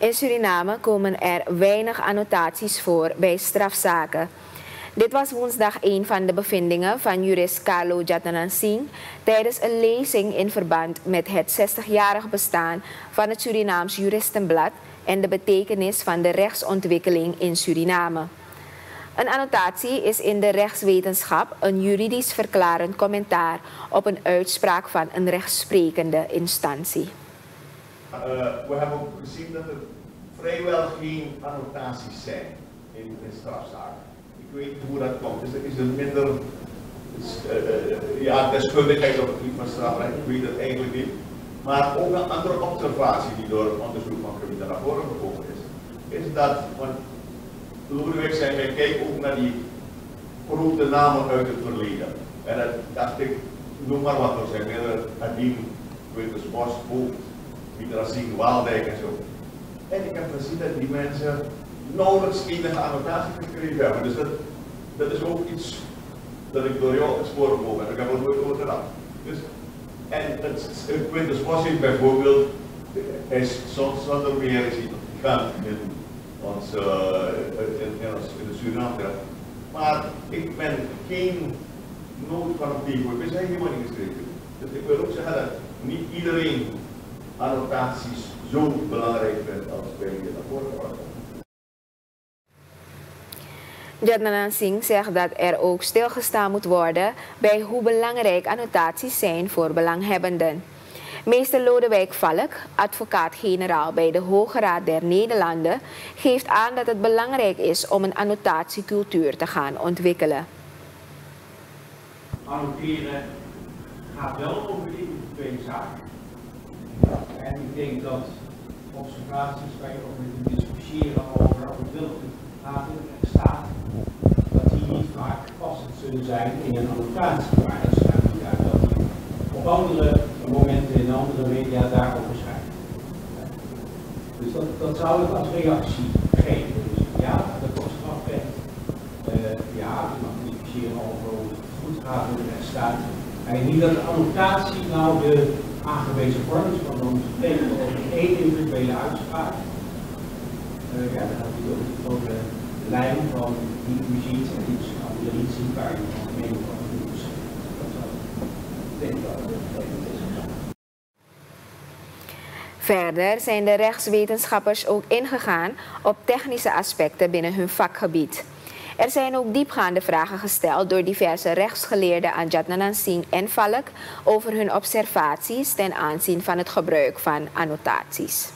In Suriname komen er weinig annotaties voor bij strafzaken. Dit was woensdag een van de bevindingen van jurist Carlo Jatanan Singh tijdens een lezing in verband met het 60-jarig bestaan van het Surinaams Juristenblad en de betekenis van de rechtsontwikkeling in Suriname. Een annotatie is in de rechtswetenschap een juridisch verklarend commentaar op een uitspraak van een rechtsprekende instantie. Uh, we hebben ook gezien dat er vrijwel geen annotaties zijn in, strafzaken. Ik weet niet hoe dat komt. Is er, is er minder is, uh, ja, deskundigheid op het gebied van strafrecht? Ik weet het eigenlijk niet. Maar ook een andere observatie die door het onderzoek van Camille naar voren gekomen is, is dat, want Lodewijk zei, wij kijken ook naar die grote namen uit het verleden. En dat dacht ik, noem maar wat, er zijn meerdere Adien, Winters Bos, Voogd, Mitra Singh, Waaldijk en zo. En ik heb gezien dat die mensen nauwelijks enige annotatie gekregen hebben. Dus dat, dat is ook iets dat ik door jou gesproken heb. Ik heb er nooit over gedaan. Dus, en het, Quintus Bos bijvoorbeeld, is zonder meer is gaan in ons, uh, in, in, in de Suriname Maar ik ben geen nood van een. We zijn helemaal niet geschreven. Dus ik wil ook zeggen dat niet iedereen annotaties zo belangrijk vindt als wij hier naar voren. Jadnanan Singh zegt dat er ook stilgestaan moet worden bij hoe belangrijk annotaties zijn voor belanghebbenden. Meester Lodewijk Valk, advocaat-generaal bij de Hoge Raad der Nederlanden, geeft aan dat het belangrijk is om een annotatiecultuur te gaan ontwikkelen. Annoteren gaat wel over individuele zaken. En ik denk dat observaties waar je over kunt discussiëren over welke laten er staat, dat die niet vaak passend zullen zijn in een annotatie. Maar dat staat niet uit dat die op andere momenten in andere media daarover schrijven. Dus dat, dat zou ik als reactie geven. Dus ja, dat wordt strafrecht. Uh, ja, je mag discussiëren over hoe het goed gaat in de rechtsstaat. Maar niet dat de annotatie nou de aangewezen vorm is, want dan spreken over één individuele uitspraak. Uh, ja, dan gaat het over de lijn van die u ziet en iets andere niet ziet waar je van mening van moet Dat zou ik denk dat het is. Verder zijn de rechtswetenschappers ook ingegaan op technische aspecten binnen hun vakgebied. Er zijn ook diepgaande vragen gesteld door diverse rechtsgeleerden aan Jatnanan Singh en Valk over hun observaties ten aanzien van het gebruik van annotaties.